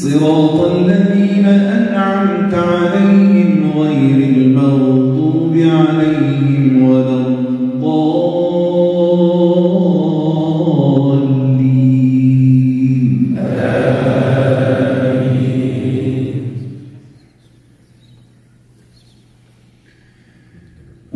صراط الذين أنعمت عليهم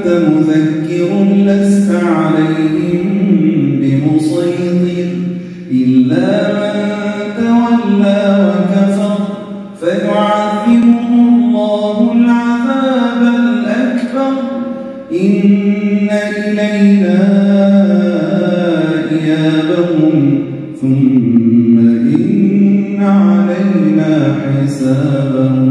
أنت مذكر لست عليهم بمصيطر إلا من تولى وكفر فيعذبه الله العذاب الأكبر. إن إلينا إيابهم ثم إن علينا حسابهم.